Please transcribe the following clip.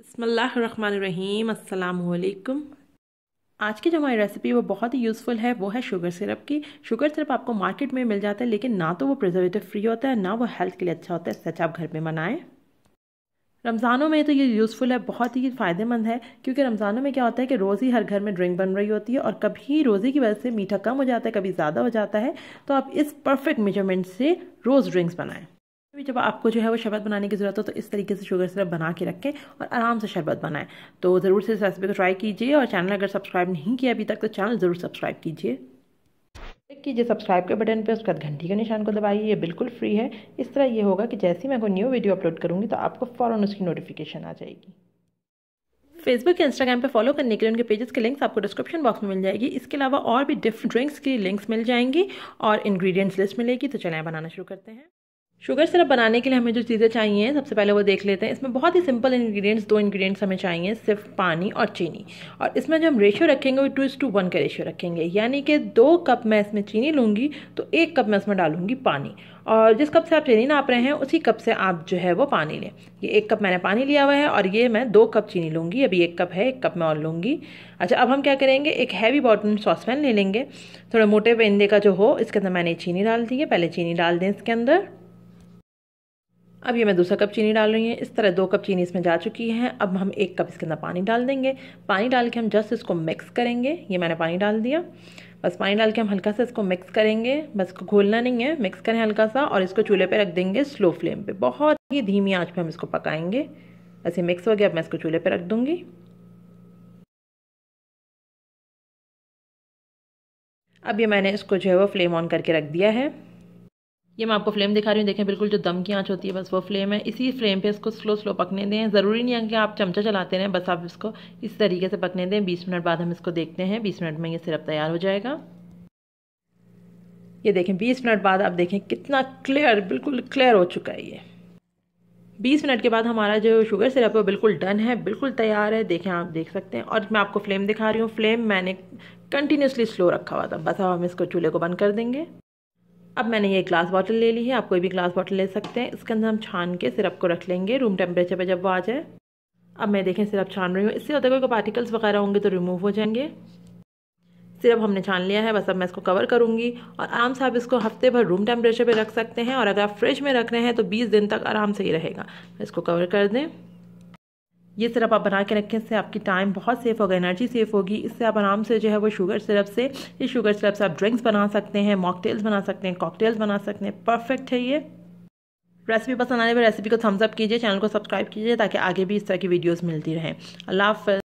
बसमीम अल्लाम आज की जो हमारी रेसिपी वो बहुत ही यूज़फुल है, वो है शुगर सिरप की। शुगर सिरप आपको मार्केट में मिल जाता है, लेकिन ना तो वो प्रिजर्वेटिव फ्री होता है, ना वो हेल्थ के लिए अच्छा होता है सच आप घर में बनाएँ रमज़ानों में तो ये यूज़फुल है, बहुत ही फ़ायदेमंद है, क्योंकि रमज़ानों में क्या होता है कि रोज़ ही हर घर में ड्रिंक बन रही होती है, और कभी रोज़ी की वजह से मीठा कम हो जाता है, कभी ज़्यादा हो जाता है तो आप इस परफेक्ट मेज़रमेंट से रोज़ ड्रिंक्स बनाएँ। जब आपको जो है वो शरबत बनाने की ज़रूरत हो तो इस तरीके से शुगर सिरप बना के रखें और आराम से शरबत बनाएँ। तो ज़रूर से इस रेसिपी को ट्राई कीजिए और चैनल अगर सब्सक्राइब नहीं किया अभी तक तो चैनल ज़रूर सब्सक्राइब कीजिए। क्लिक कीजिए सब्सक्राइब के बटन पर उसके बाद घंटी के निशान को दबाइए, ये बिल्कुल फ्री है। इस तरह ये होगा कि जैसे ही मैं कोई न्यू वीडियो अपलोड करूँगी तो आपको फ़ौरन उसकी नोटिफिकेशन आ जाएगी। फेसबुक या इंस्टाग्राम पे फॉलो करने के लिए उनके पेजेस के लिंक्स आपको डिस्क्रिप्शन बॉक्स में मिल जाएगी। इसके अलावा और भी डिफरेंट ड्रिंक्स की लिंक्स मिल जाएँगी और इंग्रेडिएंट्स लिस्ट मिलेगी। तो चलें बनाना शुरू करते हैं। शुगर सिरप बनाने के लिए हमें जो चीज़ें चाहिए, सबसे पहले वो देख लेते हैं। इसमें बहुत ही सिंपल इंग्रेडिएंट्स दो इंग्रेडिएंट्स हमें चाहिए, सिर्फ़ पानी और चीनी। और इसमें जो हम रेशियो रखेंगे, वो टू इस टू वन का रेशियो रखेंगे। यानी कि दो कप मैं इसमें चीनी लूँगी तो एक कप मैं इसमें डालूँगी पानी। और जिस कप से आप चीनी नाप रहे हैं, उसी कप से आप जो है वो पानी लें। ये एक कप मैंने पानी लिया हुआ है, और ये मैं दो कप चीनी लूँगी। अभी एक कप है, एक कप मैं और लूँगी। अच्छा अब हम क्या करेंगे? एक हैवी बॉटम सॉसपैन ले लेंगे। थोड़े मोटे पेंदे का जो हो, इसके अंदर मैंने चीनी डाल दी है। पहले चीनी डाल दें इसके अंदर। अब ये मैं दूसरा कप चीनी डाल रही हूँ। इस तरह दो कप चीनी इसमें जा चुकी है। अब हम एक कप इसके अंदर पानी डाल देंगे। पानी डाल के हम जस्ट इसको मिक्स करेंगे। ये मैंने पानी डाल दिया। बस पानी डाल के हम हल्का सा इसको मिक्स करेंगे। बस इसको घोलना नहीं है। मिक्स करें हल्का सा और इसको चूल्हे पे रख देंगे स्लो फ्लेम पे। बहुत ही धीमी आँच पे हम इसको पकाएँगे। ऐसे मिक्स हो गया। अब मैं इसको चूल्हे पे रख दूँगी। अब ये मैंने इसको जो है वो फ्लेम ऑन करके रख दिया है। ये मैं आपको फ्लेम दिखा रही हूँ। देखें, बिल्कुल जो दम की आँच होती है, बस वो फ्लेम है। इसी फ्लेम पे इसको स्लो स्लो पकने दें। ज़रूरी नहीं है कि आप चमचा चलाते रहें, बस आप इसको इस तरीके से पकने दें। बीस मिनट बाद हम इसको देखते हैं। बीस मिनट में ये सिरप तैयार हो जाएगा। ये देखें, बीस मिनट बाद आप देखें कितना क्लियर बिल्कुल क्लियर हो चुका है ये। बीस मिनट के बाद हमारा जो शुगर सिरप है बिल्कुल डन है, बिल्कुल तैयार है। देखें, आप देख सकते हैं। और मैं आपको फ्लेम दिखा रही हूँ। फ्लेम मैंने कंटिन्यूसली स्लो रखा हुआ था। बस अब हम इसको चूल्हे को बंद कर देंगे। अब मैंने ये ग्लास बॉटल ले ली है, आप कोई भी ग्लास बॉटल ले सकते हैं। इसके अंदर हम छान के सिरप को रख लेंगे रूम टेम्परेचर पर जब वो आ जाए। अब मैं देखें सिरप छान रही हूँ। इससे होता है कोई पार्टिकल्स वगैरह होंगे तो रिमूव हो जाएँगे। सिरप हमने छान लिया है, बस अब मैं इसको कवर करूँगी। और आराम से आप इसको हफ़्ते भर रूम टेम्परेचर पे रख सकते हैं। और अगर आप फ्रिज में रख रहे हैं तो 20 दिन तक आराम से ही रहेगा। इसको कवर कर दें। ये सिरप आप बना के रखें, इससे आपकी टाइम बहुत सेफ़ होगा एनर्जी सेफ़ होगी। इससे आप आराम से जो है वो शुगर सिरप से, ये शुगर सिरप से आप ड्रिंक्स बना सकते हैं मॉकटेल्स बना सकते हैं कॉकटेल्स बना सकते हैं। परफेक्ट है ये। रेसिपी पसंद आने पर रेसिपी को थम्सअप कीजिए चैनल को सब्सक्राइब कीजिए ताकि आगे भी इस तरह की वीडियोज़ मिलती रहें। अल्लाह हाफ़